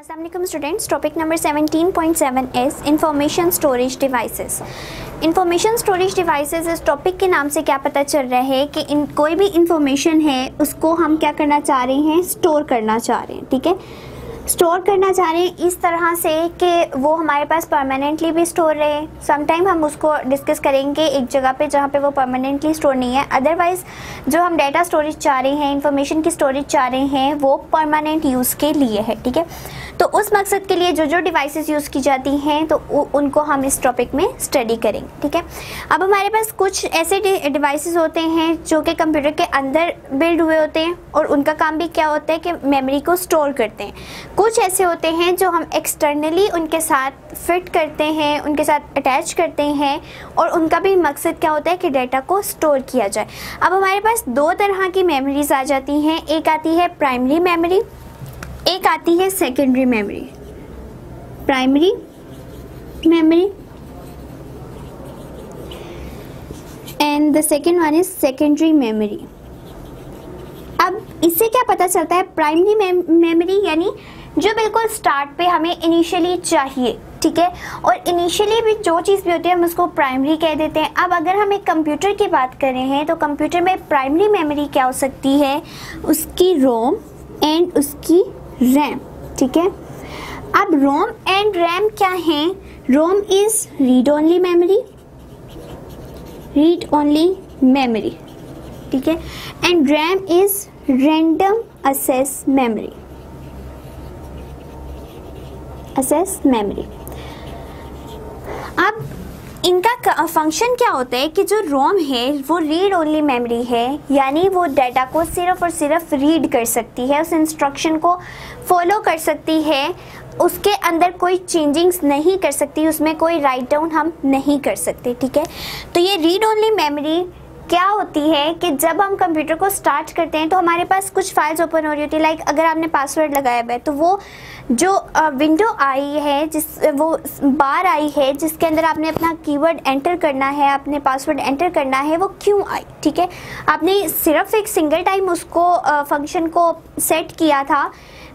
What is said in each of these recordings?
Assalamualaikum students topic number 17.7 is information storage devices information storage devices इस topic के नाम से क्या पता चल रहा है कि इन, कोई भी इंफॉर्मेशन है, उसको हम क्या करना चाह रहे हैं? स्टोर करना चाह रहे हैं, ठीक है? स्टोर करना चाह रहे हैं इस तरह से कि वो हमारे पास परमानेंटली भी स्टोर रहे। समटाइम हम उसको डिस्कस करेंगे एक जगह पे जहाँ पे वो परमानेंटली स्टोर नहीं है। अदरवाइज़ जो हम डेटा स्टोरेज चाह रहे हैं इंफॉर्मेशन की स्टोरेज चाह रहे हैं, वो परमानेंट यूज़ के लिए है, ठीक है? तो उस मकसद के लिए जो जो डिवाइसेस यूज़ की जाती हैं तो उनको हम इस टॉपिक में स्टडी करेंगे, ठीक है? अब हमारे पास कुछ ऐसे डिवाइसेस होते हैं जो कि कंप्यूटर के अंदर बिल्ड हुए होते हैं और उनका काम भी क्या होता है कि मेमोरी को स्टोर करते हैं। कुछ ऐसे होते हैं जो हम एक्सटर्नली उनके साथ फिट करते हैं, उनके साथ अटैच करते हैं और उनका भी मकसद क्या होता है कि डाटा को स्टोर किया जाए। अब हमारे पास दो तरह की मेमोरीज आ जाती हैं, एक आती है प्राइमरी मेमोरी एक आती है secondary memory primary memory and the second one is secondary memory अब इससे क्या पता चलता है? प्राइमरी मेमोरी यानी जो बिल्कुल स्टार्ट पे हमें इनिशियली चाहिए, ठीक है? और इनिशियली भी जो चीज़ भी होती है, हम उसको प्राइमरी कह देते हैं। अब अगर हम एक कंप्यूटर की बात कर रहे हैं तो कंप्यूटर में प्राइमरी मेमोरी क्या हो सकती है? उसकी रोम एंड उसकी रैम, ठीक है? अब रोम एंड रैम क्या है? ROM is read only memory, read only memory, ठीक है? And RAM is random access memory access memory. इनका फ़ंक्शन क्या होता है कि जो रोम है, वो रीड ओनली मेमोरी है, यानी वो डाटा को सिर्फ़ और सिर्फ़ रीड कर सकती है, उस इंस्ट्रक्शन को फॉलो कर सकती है, उसके अंदर कोई चेंजिंग्स नहीं कर सकती, उसमें कोई राइट डाउन हम नहीं कर सकते, ठीक है? तो ये रीड ओनली मेमोरी क्या होती है कि जब हम कंप्यूटर को स्टार्ट करते हैं तो हमारे पास कुछ फाइल्स ओपन हो रही होती है। लाइक अगर आपने पासवर्ड लगाया हुआ है तो वो जो विंडो आई है, जिस, वो बार आई है, जिसके अंदर आपने अपना कीवर्ड एंटर करना है अपने पासवर्ड एंटर करना है, वो क्यों आई? ठीक है? आपने सिर्फ़ एक सिंगल टाइम उसको फ़ंक्शन को सेट किया था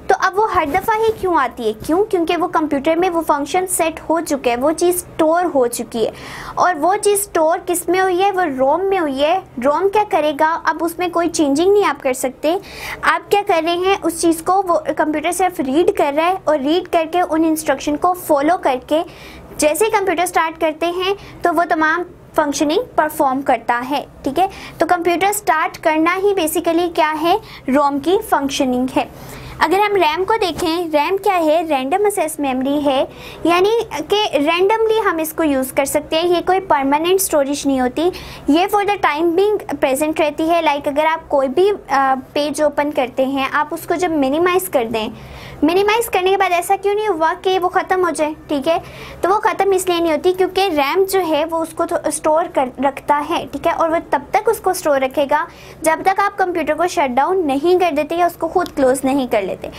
तो अब वो हर दफ़ा ही क्यों आती है? क्यों? क्योंकि वो कंप्यूटर में वो फ़ंक्शन सेट हो चुके हैं, वो चीज़ स्टोर हो चुकी है। और वो चीज़ स्टोर किसमें हुई है? वो रोम में हुई है। रोम क्या करेगा? अब उसमें कोई चेंजिंग नहीं आप कर सकते। आप क्या कर रहे हैं? उस चीज़ को वो कंप्यूटर सिर्फ़ रीड कर रहा है और रीड करके उन इंस्ट्रक्शन को फॉलो करके जैसे कंप्यूटर स्टार्ट करते हैं तो वो तमाम फंक्शनिंग परफॉर्म करता है, ठीक है? तो कंप्यूटर स्टार्ट करना ही बेसिकली क्या है? रोम की फंक्शनिंग है। अगर हम रैम को देखें, रैम क्या है? रैंडम असेस मेमोरी है। यानी कि रैंडमली हम इसको यूज़ कर सकते हैं। ये कोई परमानेंट स्टोरेज नहीं होती। ये for the time being present रहती है। लाइक अगर आप कोई भी पेज ओपन करते हैं, आप उसको जब मिनिमाइज़ कर दें। मिनिमाइज़ करने के बाद ऐसा क्यों नहीं हुआ कि वो ख़त्म हो जाए? ठीक है? तो वो ख़त्म इसलिए नहीं होती क्योंकि रैम जो है, वो उसको स्टोर कर, रखता है। ठीक है? और वो तब तक उसको स्टोर रखेगा जब तक आप कंप्यूटर को शट डाउन नहीं कर देते या उसको खुद क्लोज नहीं कर लेते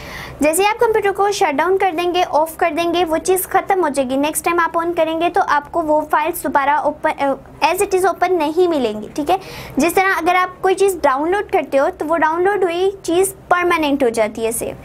जैसे आप कंप्यूटर को शट डाउन कर देंगे ऑफ़ कर देंगे, वो चीज़ ख़त्म हो जाएगी। नेक्स्ट टाइम आप ऑन करेंगे तो आपको वो फाइल्स दोबारा open as it is open नहीं मिलेंगी, ठीक है? जिस तरह अगर आप कोई चीज़ डाउनलोड करते हो तो वो डाउनलोड हुई चीज़ परमानेंट हो जाती है सेव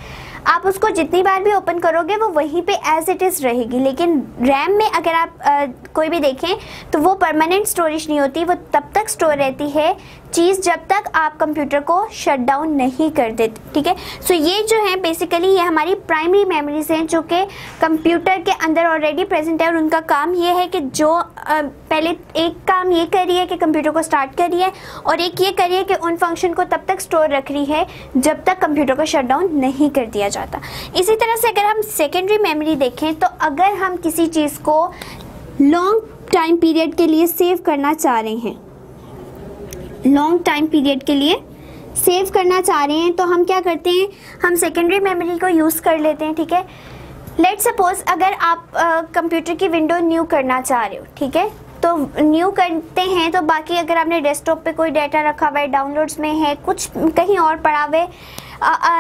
आप उसको जितनी बार भी ओपन करोगे वो वहीं पे एज इट इज़ रहेगी। लेकिन रैम में अगर आप आ, कोई भी देखें तो वो परमानेंट स्टोरेज नहीं होती वो तब तक स्टोर रहती है चीज़ जब तक आप कंप्यूटर को शट डाउन नहीं कर देते ठीक है? सो ये जो है बेसिकली ये हमारी प्राइमरी मेमोरीज हैं जो कि कंप्यूटर के अंदर ऑलरेडी प्रेजेंट है और उनका काम ये है कि जो आ, पहले एक काम ये कर रही है कि कंप्यूटर को स्टार्ट कर रही है और एक ये कर रही है कि उन फ़ंक्शन को तब तक स्टोर रख रही है जब तक कंप्यूटर को शट डाउन नहीं कर दिया जाता। इसी तरह से अगर हम सेकेंडरी मेमोरी देखें तो अगर हम किसी चीज़ को लॉन्ग टाइम पीरियड के लिए सेव करना चाह रहे हैं लॉन्ग टाइम पीरियड के लिए सेव करना चाह रहे हैं तो हम क्या करते हैं? हम सेकेंडरी मेमोरी को यूज़ कर लेते हैं, ठीक है? लेट सपोज़ अगर आप कंप्यूटर की विंडो न्यू करना चाह रहे हो, ठीक है? तो न्यू करते हैं तो बाकी अगर आपने डेस्कटॉप पे कोई डाटा रखा हुआ है डाउनलोड्स में है, कुछ कहीं और पड़ा हुआ है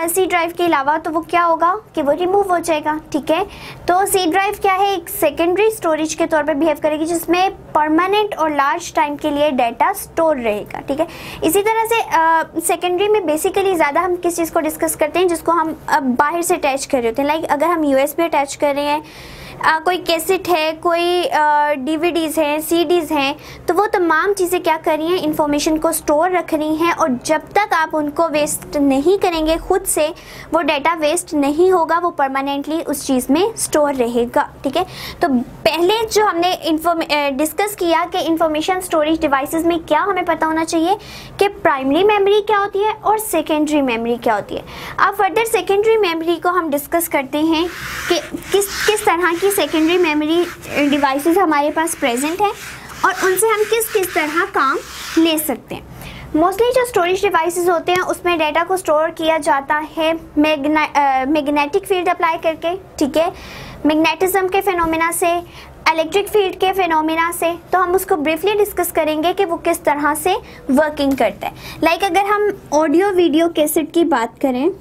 सी ड्राइव के अलावा तो वो क्या होगा कि वो रिमूव हो जाएगा, ठीक है? तो सी ड्राइव क्या है? एक सेकेंडरी स्टोरेज के तौर पर बिहेव करेगी, जिसमें परमानेंट और लार्ज टाइम के लिए डाटा स्टोर रहेगा, ठीक है? इसी तरह से सेकेंडरी में बेसिकली ज़्यादा हम किस चीज़ को डिस्कस करते हैं, जिसको हम बाहर से अटैच कर रहे होते हैं? लाइक अगर हम यू अटैच कर रहे हैं आ, कोई कैसेट है कोई डीवीडीज़ हैं सीडीज़ हैं तो वो तमाम चीज़ें क्या कर रही हैं? इन्फॉर्मेशन को स्टोर रख रही हैं और जब तक आप उनको वेस्ट नहीं करेंगे खुद से वो डाटा वेस्ट नहीं होगा वो परमानेंटली उस चीज़ में स्टोर रहेगा ठीक है? तो पहले जो हमने डिस्कस किया कि इंफॉर्मेशन स्टोरेज डिवाइसेस में क्या हमें पता होना चाहिए कि प्राइमरी मेमोरी क्या होती है और सेकेंडरी मेमोरी क्या होती है। अब फर्दर सेकेंडरी मेमोरी को हम डिस्कस करते हैं कि किस किस तरह की सेकेंडरी मेमोरी डिवाइसेस हमारे पास प्रेजेंट हैं और उनसे हम किस किस तरह काम ले सकते हैं। मोस्टली जो स्टोरेज डिवाइसेस होते हैं, उसमें डाटा को स्टोर किया जाता है मैग्नेटिक फ़ील्ड अप्लाई करके, ठीक है? मैग्नेटिज्म के फिनोमिना से इलेक्ट्रिक फ़ील्ड के फिनोमिना से तो हम उसको ब्रीफली डिस्कस करेंगे कि वो किस तरह से वर्किंग करता है। लाइक like अगर हम ऑडियो वीडियो कैसेट की बात करें,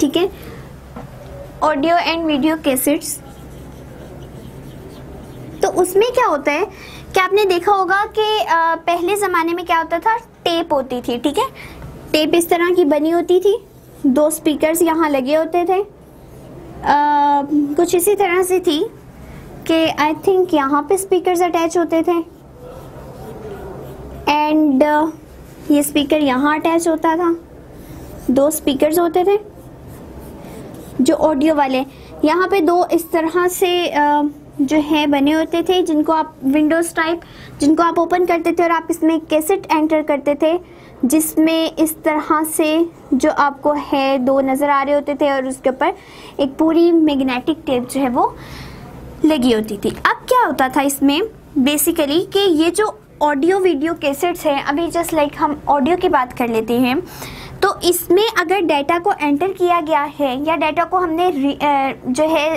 ठीक है? Audio and video cassettes. तो उसमें क्या होता है कि आपने देखा होगा कि पहले ज़माने में क्या होता था? टेप होती थी ठीक है? टेप इस तरह की बनी होती थी। दो स्पीकर्स यहाँ लगे होते थे। आ, कुछ इसी तरह से थी कि आई थिंक यहाँ पे स्पीकर्स अटैच होते थे। एंड ये स्पीकर यहाँ अटैच होता था। दो स्पीकर्स होते थे। जो ऑडियो वाले यहाँ पे दो इस तरह से जो है, बने होते थे, जिनको आप विंडोज़ टाइप जिनको आप ओपन करते थे और आप इसमें कैसेट एंटर करते थे, जिसमें इस तरह से जो आपको है, दो नज़र आ रहे होते थे और उसके ऊपर एक पूरी मैग्नेटिक टेप जो है वो लगी होती थी। अब क्या होता था इसमें? बेसिकली कि ये जो ऑडियो वीडियो कैसेट्स हैं, अभी जस्ट लाइक हम ऑडियो की बात कर लेते हैं तो इसमें अगर डाटा को एंटर किया गया है या डाटा को हमने जो है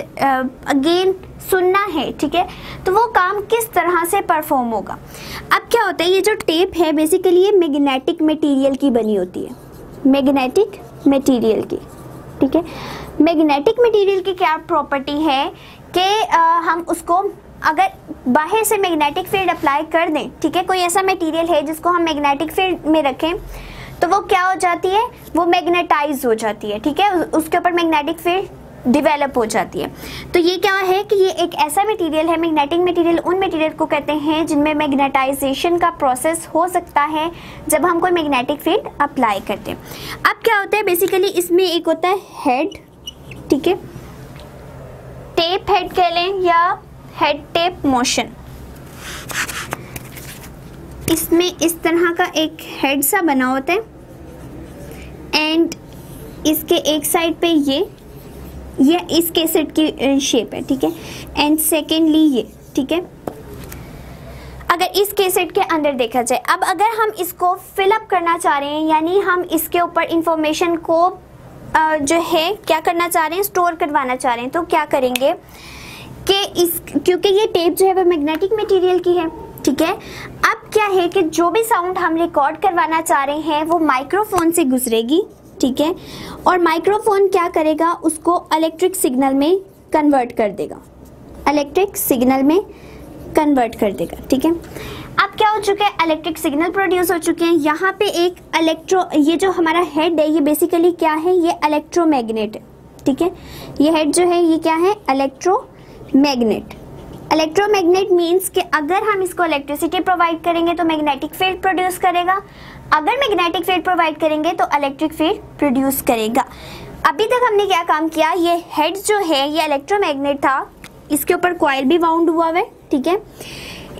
अगेन सुनना है, ठीक है तो वो काम किस तरह से परफॉर्म होगा? अब क्या होता है, ये जो टेप है बेसिकली ये मैग्नेटिक मटेरियल की बनी होती है। मैग्नेटिक मटेरियल की, ठीक है? मैग्नेटिक मटेरियल की क्या प्रॉपर्टी है कि हम उसको अगर बाहर से मैग्नेटिक फ़ील्ड अप्लाई कर दें, ठीक है? कोई ऐसा मटेरियल है जिसको हम मैग्नेटिक फ़ील्ड में रखें तो वो क्या हो जाती है? वो मैग्नेटाइज हो जाती है, ठीक है? उसके ऊपर मैग्नेटिक फ़ील्ड डिवेलप हो जाती है। तो ये क्या है कि ये एक ऐसा मटेरियल है मैग्नेटिक मटेरियल उन मटेरियल को कहते हैं जिनमें मैग्नेटाइजेशन का प्रोसेस हो सकता है, जब हम कोई मैग्नेटिक फ़ील्ड अप्लाई करते हैं। अब क्या होता है? बेसिकली इसमें एक होता है हेड ठीक है? टेप हेड कह लें या हेड टेप मोशन इसमें इस तरह का एक हेड सा बना होता है। एंड इसके एक साइड पे ये ये इस केसेट की शेप है, ठीक है? एंड सेकेंडली ये, ठीक है? अगर इस केसेट के अंदर देखा जाए, अब अगर हम इसको फिलअप करना चाह रहे हैं, यानी हम इसके ऊपर इंफॉर्मेशन को जो है, क्या करना चाह रहे हैं स्टोर करवाना चाह रहे हैं तो क्या करेंगे कि इस, क्योंकि ये टेप जो है वो मैग्नेटिक मटेरियल की है, ठीक है? अब क्या है कि जो भी साउंड हम रिकॉर्ड करवाना चाह रहे हैं, वो माइक्रोफोन से गुजरेगी, ठीक है? और माइक्रोफोन क्या करेगा? उसको इलेक्ट्रिक सिग्नल में कन्वर्ट कर देगा। इलेक्ट्रिक सिग्नल में कन्वर्ट कर देगा, ठीक है? अब क्या हो चुका है? इलेक्ट्रिक सिग्नल प्रोड्यूस हो चुके हैं। यहाँ पे एक इलेक्ट्रो ये जो हमारा हेड है, ये बेसिकली क्या है? ये इलेक्ट्रोमैग्नेट है, ठीक है? ये हेड जो है, ये क्या है? इलेक्ट्रोमैग्नेट इलेक्ट्रोमैग्नेट मीन्स कि अगर हम इसको इलेक्ट्रिसिटी प्रोवाइड करेंगे तो मैग्नेटिक फ़ील्ड प्रोड्यूस करेगा। अगर मैग्नेटिक फ़ील्ड प्रोवाइड करेंगे तो इलेक्ट्रिक फ़ील्ड प्रोड्यूस करेगा। अभी तक हमने क्या काम किया? ये हेड जो है, ये इलेक्ट्रोमैग्नेट था। इसके ऊपर कॉयल भी बाउंड हुआ है, ठीक है?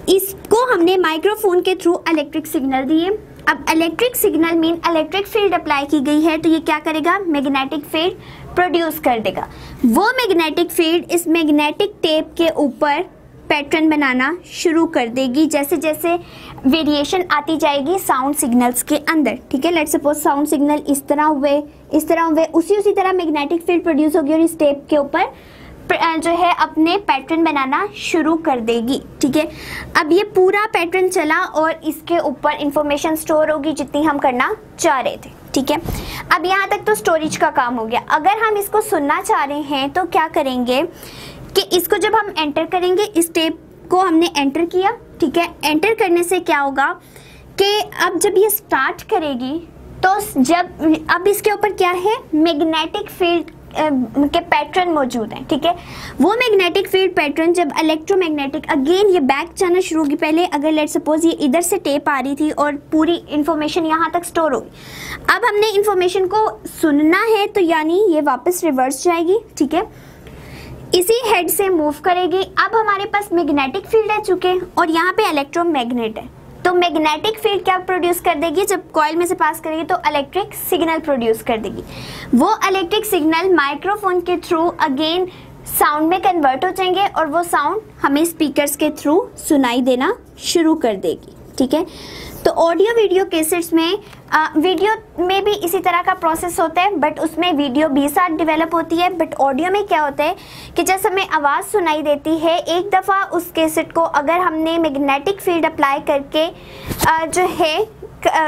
इसको हमने माइक्रोफोन के थ्रू इलेक्ट्रिक सिग्नल दिए। अब electric signal mean electric field apply की गई है तो ये क्या करेगा? मैग्नेटिक फ़ील्ड प्रोड्यूस कर देगा। वो मैग्नेटिक फ़ील्ड इस मैग्नेटिक टेप के ऊपर पैटर्न बनाना शुरू कर देगी। जैसे जैसे वेरिएशन आती जाएगी साउंड सिग्नल्स के अंदर, ठीक है? लेट सपोज़ साउंड सिग्नल इस तरह हुए, इस तरह हुए उसी उसी तरह मैग्नेटिक फ़ील्ड प्रोड्यूस होगी और इस टेप के ऊपर जो है अपने पैटर्न बनाना शुरू कर देगी, ठीक है? अब ये पूरा पैटर्न चला और इसके ऊपर इंफॉर्मेशन स्टोर होगी जितनी हम करना चाह रहे थे, ठीक है? अब यहाँ तक तो स्टोरेज का काम हो गया। अगर हम इसको सुनना चाह रहे हैं तो क्या करेंगे? कि इसको जब हम एंटर करेंगे, इस टेप को हमने एंटर किया, ठीक है? एंटर करने से क्या होगा कि अब जब ये स्टार्ट करेगी तो जब, अब इसके ऊपर क्या है? मैग्नेटिक फ़ील्ड के पैटर्न मौजूद हैं, ठीक है? वो मैग्नेटिक फ़ील्ड पैटर्न जब इलेक्ट्रोमैग्नेटिक अगेन ये बैक जाना शुरू होगी पहले। अगर लेट सपोज़ ये इधर से टेप आ रही थी और पूरी इन्फॉर्मेशन यहाँ तक स्टोर होगी अब हमने इंफॉर्मेशन को सुनना है तो यानी ये वापस रिवर्स जाएगी, ठीक है? इसी हेड से मूव करेगी। अब हमारे पास मैग्नेटिक फ़ील्ड है चुके और यहाँ पे इलेक्ट्रोमैग्नेट है। तो मैग्नेटिक फ़ील्ड क्या प्रोड्यूस कर देगी? जब कॉयल में से पास करेगी तो इलेक्ट्रिक सिग्नल प्रोड्यूस कर देगी। वो इलेक्ट्रिक सिग्नल माइक्रोफोन के थ्रू अगेन साउंड में कन्वर्ट हो जाएँगे और वो साउंड हमें स्पीकर्स के थ्रू सुनाई देना शुरू कर देगी। ठीक है? तो ऑडियो वीडियो केसेट्स में आ, वीडियो में भी इसी तरह का प्रोसेस होता है बट उसमें वीडियो भी साथ डेवलप होती है बट ऑडियो में क्या होता है कि जैसे हमें आवाज़ सुनाई देती है एक दफ़ा उस केसेट को अगर हमने मैग्नेटिक फ़ील्ड अप्लाई करके आ, जो है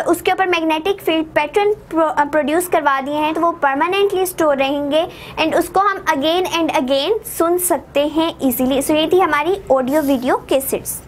उसके ऊपर मैग्नेटिक फ़ील्ड पैटर्न प्रोड्यूस करवा दिए हैं तो वो परमानेंटली स्टोर रहेंगे एंड उसको हम अगेन एंड अगेन सुन सकते हैं इजीली सो ये थी हमारी ऑडियो वीडियो केसेट्स